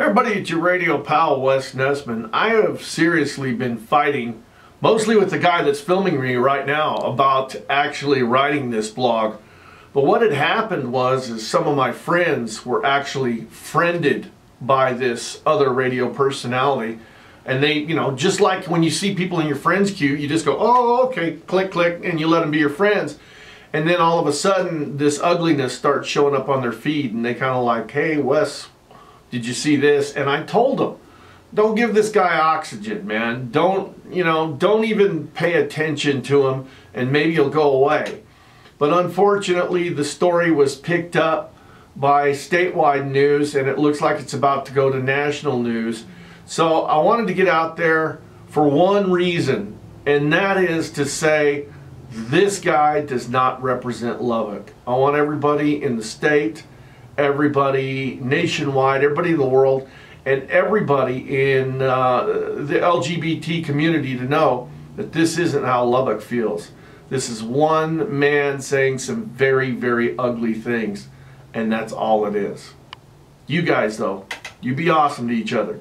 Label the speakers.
Speaker 1: Everybody it's your radio pal, Wes Nessman. I have seriously been fighting, mostly with the guy that's filming me right now, about actually writing this blog. But what had happened was is some of my friends were actually friended by this other radio personality. And they, you know, just like when you see people in your friends queue, you just go, oh, okay, click, click, and you let them be your friends. And then all of a sudden, this ugliness starts showing up on their feed, and they kind of like, hey, Wes, did you see this? And I told them, don't give this guy oxygen, man. Don't, you know, don't even pay attention to him and maybe he'll go away. But unfortunately, the story was picked up by statewide news and it looks like it's about to go to national news. So I wanted to get out there for one reason, and that is to say this guy does not represent Lubbock. I want everybody in the state everybody nationwide, everybody in the world, and everybody in uh, the LGBT community to know that this isn't how Lubbock feels. This is one man saying some very, very ugly things, and that's all it is. You guys, though, you be awesome to each other.